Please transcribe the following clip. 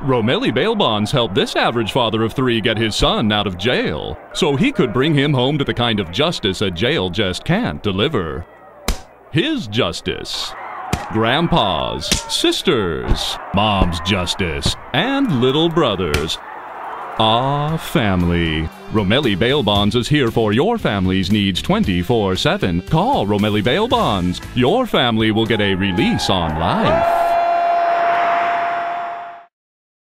Romelli bail bonds helped this average father of three get his son out of jail, so he could bring him home to the kind of justice a jail just can't deliver. His justice. Grandpa's, sisters, mom's justice, and little brothers. Ah, family. Romelli Bail Bonds is here for your family's needs 24 7. Call Romelli Bail Bonds. Your family will get a release on life.